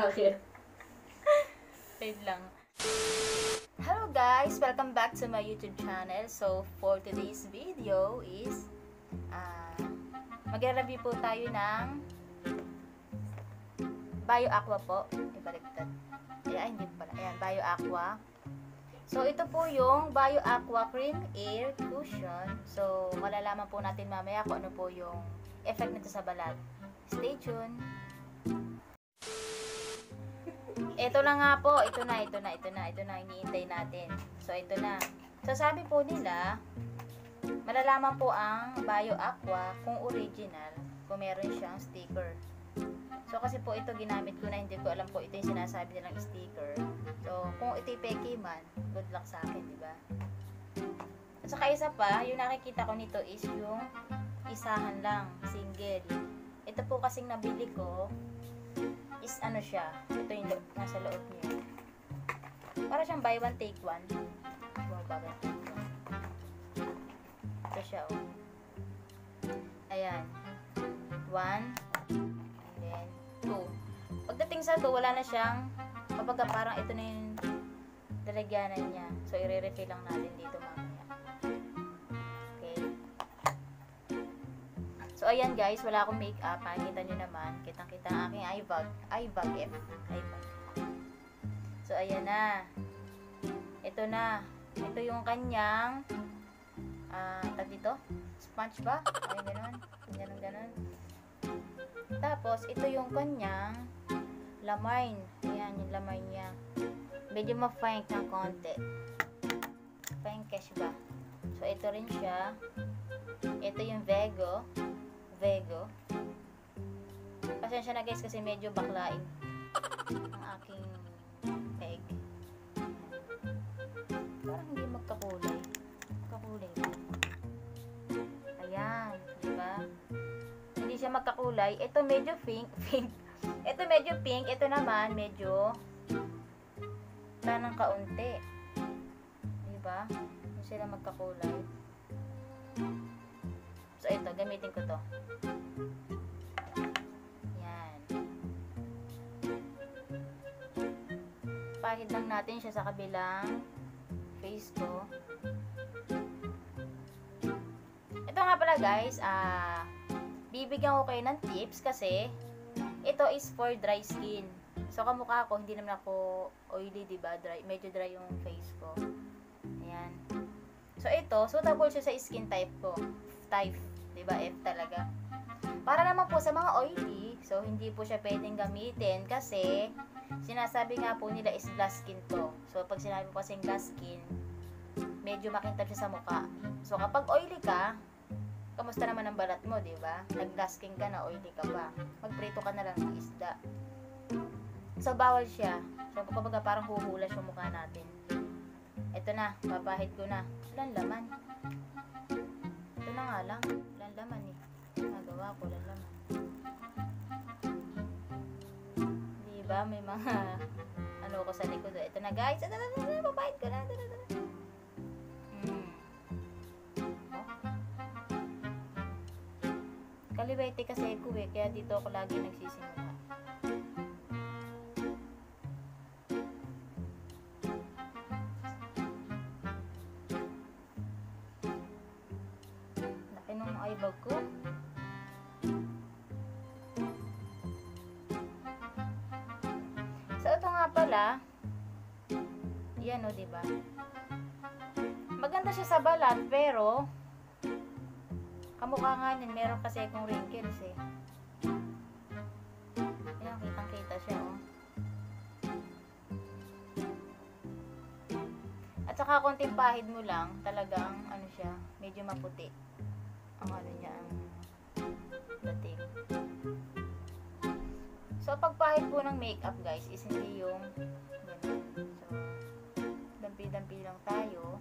Bakit? Wait lang. Hello guys! Welcome back to my YouTube channel. So, for today's video is uh, mag-review po tayo ng Bio Aqua po. Ibaliktad. Ayan, hindi pala. Ayan, Bio Aqua. So, ito po yung Bio Aqua Cream Air Cushion. So, malalaman po natin mamaya kung ano po yung effect nito sa balat. Stay tuned! Ito na nga po, ito na, ito na, ito na, ito na, iniintay natin. So, ito na. So, sabi po nila, malalaman po ang Bio Aqua kung original, kung meron siyang sticker. So, kasi po ito ginamit ko na, hindi ko alam po ito yung sinasabi nilang sticker. So, kung ito yung peke man, good luck sa akin, di ba? At saka isa pa, yung nakikita ko nito is yung isahan lang, single. Ito po kasing nabili ko, is ano siya. Ito yung lo- nasa loob niya. Para siyang buy one, take one. Wow, bagay. Ito siya, oh. Ayan. One. And then, two. Pagdating sa two, wala na siyang, kapag parang ito na yung dalagyanan niya. So, i-refill lang natin dito mamaya. So, ayan guys, wala akong makeup. Makikita nyo naman. Kitang-kita ang aking eye bag. Eye bag, F. Eye bag. So, ayan na. Ito na. Ito yung kanyang ah, tag dito? Sponge ba? Ay, ganun. Ganun, ganun. Tapos, ito yung kanyang lamine. Ayan, yung lamine niya. Medyo ma-fine ng konti. Cash ba? So, ito rin siya. Ito yung Vego. Vego. Pasensya na guys kasi medyo baklain ang aking peg. Parang hindi magkakulay. Magkakulay ba? Ayan, di ba? Hindi siya magkakulay. Ito medyo pink, pink. Ito medyo pink, ito naman medyo tanang kaunti. Di ba? Hindi sila magkakulay. So, ito, gamitin ko to. Yan. Pahid lang natin siya sa kabilang face ko. Ito nga pala guys, ah, bibigyan ko kayo ng tips kasi ito is for dry skin. So, kamukha ko, hindi naman ako oily, diba? Dry, medyo dry yung face ko. Ayan. So, ito, suitable siya sa skin type ko. Type, diba? F talaga. Para naman po sa mga oily, so, hindi po siya pwedeng gamitin kasi sinasabi nga po nila is glass skin to. So, pag sinabi po kasing glass skin, medyo makintab siya sa mukha. So, kapag oily ka, kamusta naman ang balat mo, di ba? Nag-glass skin ka na, oily ka pa. Magprito ka na lang ng isda. So, bawal siya. So, kumbaga parang huhulas yung mukha natin. Ito na, papahid ko na. Walang laman. Na nga lang. Walang laman eh. Nagawa ko, walang laman. Di ba? May mga ano ko sa likod. Ito na guys. Ito na, ito na, papahid ko na. Ito na, ito na. Hmm. Oh. Kasi ko eh. Kaya dito ako lagi nagsisimula. Laki nung eye bag ko. So, ito nga pala. Yan o, diba? Maganda siya sa balat, pero kamukha nga niyan, meron kasi akong wrinkles eh. Yan, kitang-kita siya, oh. At saka konting pahid mo lang, talagang ano siya, medyo maputi. Ang ano niya, ang dating. So, pagpahid po ng makeup guys, is hindi yung ganun. So, dampi-dampi lang tayo.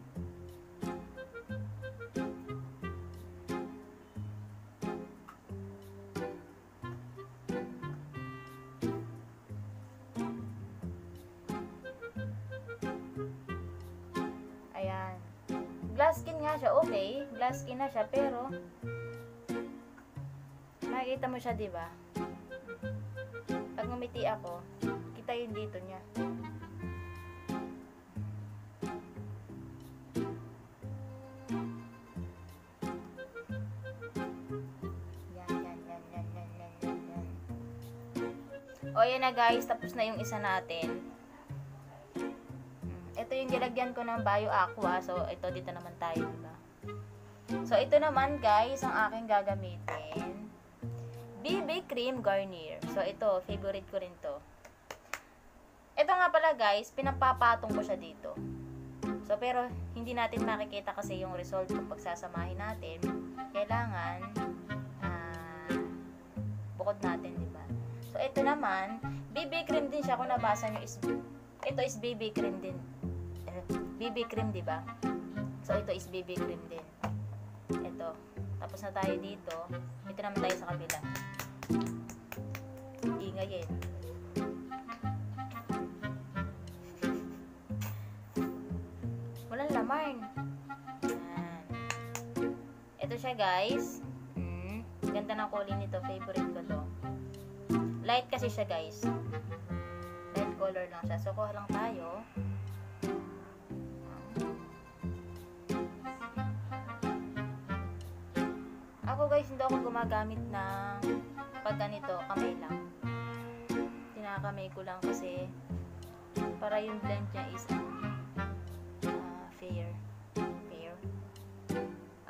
Okay. Glass skin na siya, pero makikita mo siya, di ba? Pag ngumiti ako, makikita yun dito niya. O, yan na guys. Tapos na yung isa natin. Mm, Ito yung nilagyan ko ng Bio Aqua. So, ito dito naman tayo, diba? So, ito naman guys, ang aking gagamitin. BB Cream Garnier. So, ito, favorite ko rin to. Ito nga pala guys, pinapapatong ko siya dito. So, pero hindi natin makikita kasi yung result kung pagsasamahin natin. Kailangan, ah, bukod natin, di ba? So, ito naman, BB cream din siya kung nabasa nyo is, ito is BB cream din. Eh, BB cream, di ba? So, ito is BB cream din. Ito. Tapos na tayo dito. Ito naman tayo sa kabila. Ingay eh. Walang laman. Yan. Ito siya guys. Mm, ganda ng kulay nito. Favorite ko to. Light kasi siya guys. Light color lang siya. So, kuha lang tayo. Ako guys, hindi ako gumagamit ng pag ganito, kamay lang. Tinakamay ko lang kasi para yung blend niya is ah, fair. Fair.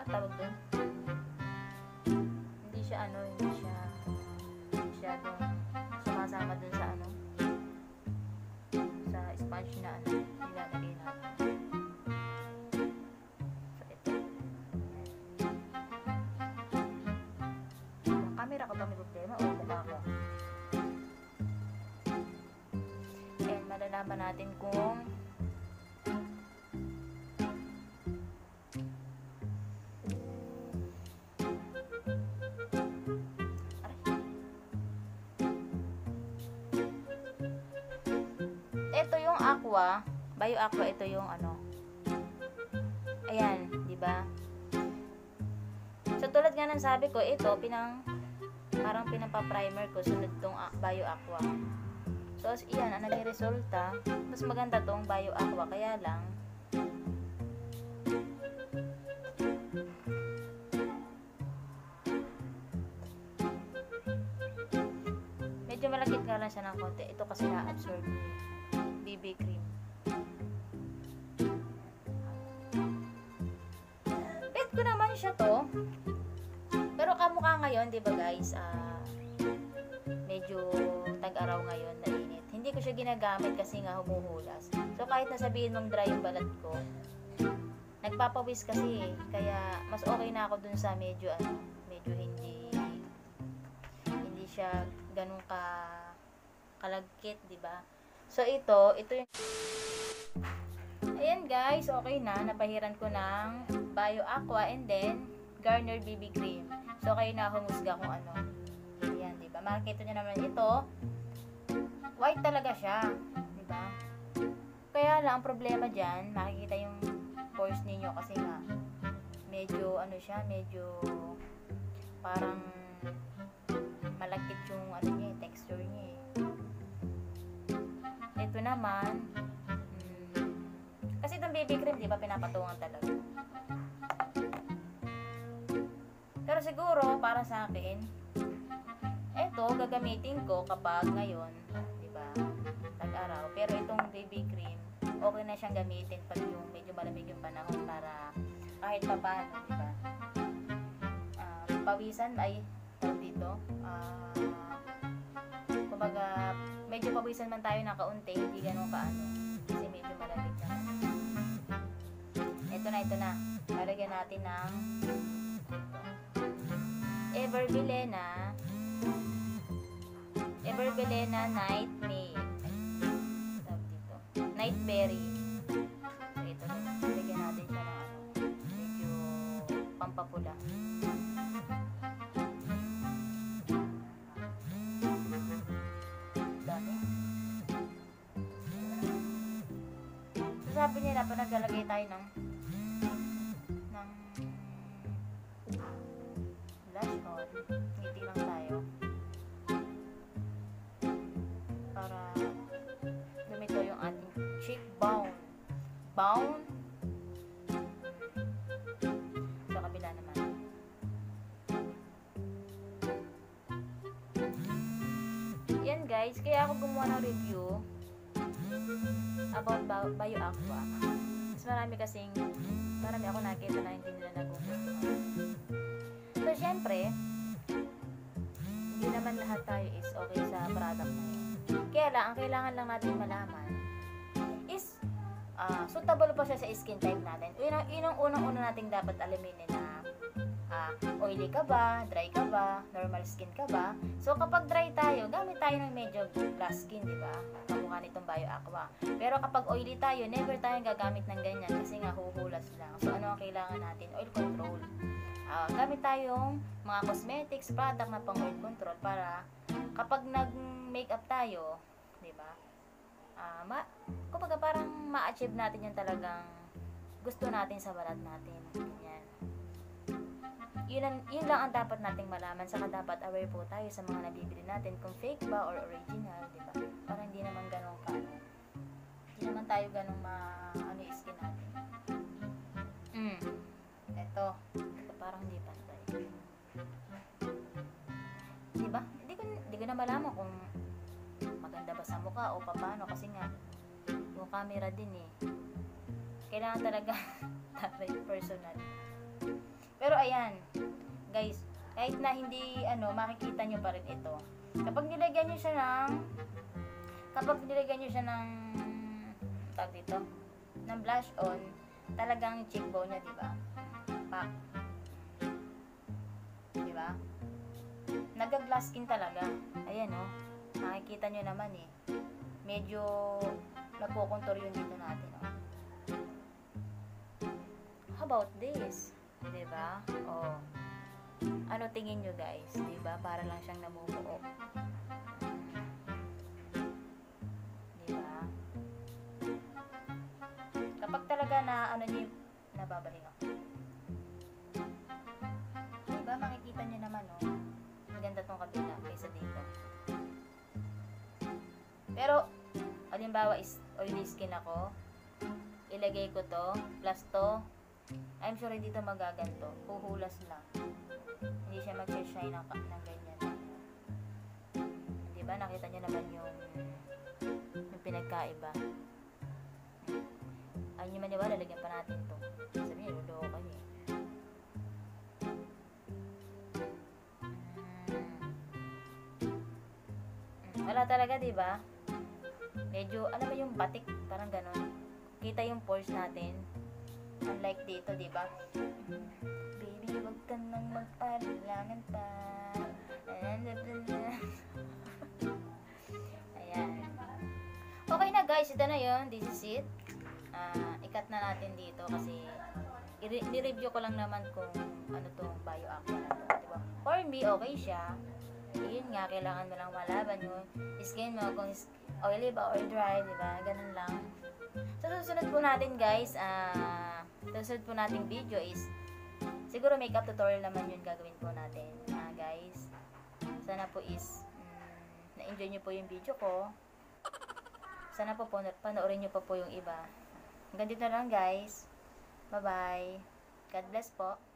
At tawag doon. Hindi siya ano, hindi siya masyadong sumasama dun sa ano sa sponge na ano nilalagay natin. Camera ko ba may problema o mukha ko? And malalaman natin kung ito yung aqua, bio aqua ito yung ano. Ayan, 'di ba? So tulad nga ng sabi ko, ito pinang parang pinapa-primer ko sunod tong bio aqua. So as- iyan ang naging resulta, mas maganda tong bio aqua kaya lang medyo malagkit nga lang siya ng konti. Ito kasi na-absorb BB cream. Bet ko naman siya to. Ngayon, di ba guys, ah, medyo tag-araw ngayon, nainit. Hindi ko siya ginagamit kasi nga humuhulas. So kahit nasabihin mong dry yung balat ko, nagpapawis kasi eh. Kaya mas okay na ako dun sa medyo ano, medyo hindi hindi siya ganun ka kalagkit, di ba? So ito, ito yung Ayan guys, okay na. Napahiran ko ng Bio Aqua and then Garnier BB Cream. So kayo na humusga kung ano. Ayan, di ba? Makikita nyo naman ito. White talaga siya. Di ba? Kaya lang, ang problema dyan, makikita yung pores ninyo kasi nga, medyo, ano siya, medyo, parang, malagkit yung, ano niya, eh, texture niya eh. Ito naman, mm, kasi itong baby cream, di ba, pinapatungan talaga. Pero siguro, para sa akin, eto, gagamitin ko kapag ngayon, di ba, tag-araw. Pero itong baby cream, okay na siyang gamitin pag yung medyo malamig yung panahon para kahit pa paano, di ba? Ah, pawisan ay tawag dito. Ah, kumbaga, medyo pawisan man tayo ng kaunti, hindi ganun kaano. Kasi medyo malamig na. Ito na, ito na. Lalagyan natin ng Everbilena. Everbilena Night May. Tawag dito. Nightberry so ito lagyan natin siya ng ano medyo pampapula. Dami. So sabi nila pa naglalagay tayo ng konti lang tayo. Para lumito yung ating cheek bone. Bone. Sa kabila naman. Yan guys, kaya ako gumawa ng review about Bayo bioaqua. Mas marami kasing marami ako nakita na hindi nila nagugustuhan. So, syempre, Lang, ang kailangan lang natin malaman is ah, suitable pa siya sa skin type natin. Yun ang, yun ang unang-una nating dapat alamin na ah, oily ka ba, dry ka ba, normal skin ka ba. So kapag dry tayo, gamit tayo ng medyo glass skin, di ba? Kamukha nitong BioAqua. Pero kapag oily tayo, never tayong gagamit ng ganyan kasi nga huhulas lang. So ano ang kailangan natin? Oil control. Ah, gamit tayong mga cosmetics, product na pang oil control para kapag nag-makeup tayo, ba? Ah, ma kumbaga parang ma-achieve natin yung talagang gusto natin sa balat natin. Ganyan. Yun, ang, yun lang ang dapat nating malaman. Saka dapat aware po tayo sa mga nabibili natin kung fake ba or original, di ba? Para hindi naman ganun ka, ano. Hindi naman tayo ganun ma, ano yung skin natin. Mm. Eto. Ito parang hindi pantay. Di ba? Hindi ko, hindi ko na malaman kung maganda ba sa mukha o paano kasi nga yung camera din eh. Kailangan talaga dapat personal. Pero ayan, guys, kahit na hindi ano, makikita nyo pa rin ito. Kapag nilagyan nyo siya ng kapag nilagyan nyo siya ng tag dito, ng blush on, talagang cheekbone niya, di ba? Pak. Di ba? Nagag-glass skin talaga. Ayan, oh. Nakikita nyo naman eh. Medyo nagkukontor yung dito natin, oh. How about this? Di ba? Oh. Ano tingin nyo guys? Ba? Para lang siyang namumuo. Di ba? Kapag talaga na ano nyo nababalik ako. Di ba? Makikita nyo naman oh. Maganda tong kabila kaysa dito. Pero, halimbawa is oily skin ako, ilagay ko to, plus to, I'm sure hindi to magaganto. Huhulas lang. Hindi siya mag-shine ng, ng ganyan. Di ba? Nakita niyo naman yung yung pinagkaiba. Ay, nyo maniwala, lalagyan pa natin to. Sabi niya, luloko kayo eh. Mm. Mm, Wala talaga, di ba? Medyo, alam mo yung batik, parang ganon. Kita yung pores natin. Unlike dito, di ba? Baby, wag ka nang mag-alangan pa. Ayan. Okay na guys, ito na yon This is it. Ah, ikat na natin dito kasi i- ni-review ko lang naman kung ano tong bioacqua na to, di ba? For me, okay siya. Yun nga, kailangan mo lang malaban yung skin mo kung oily ba or dry, di ba? Ganun lang. So, susunod po natin guys, ah, susunod po nating video is, siguro makeup tutorial naman yun gagawin po natin, ah, guys. Sana po is, mm, na-enjoy nyo po yung video ko. Sana po, po panoorin nyo pa po yung iba. Hanggang dito lang guys. Bye-bye. God bless po.